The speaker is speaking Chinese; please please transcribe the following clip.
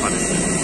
I mean.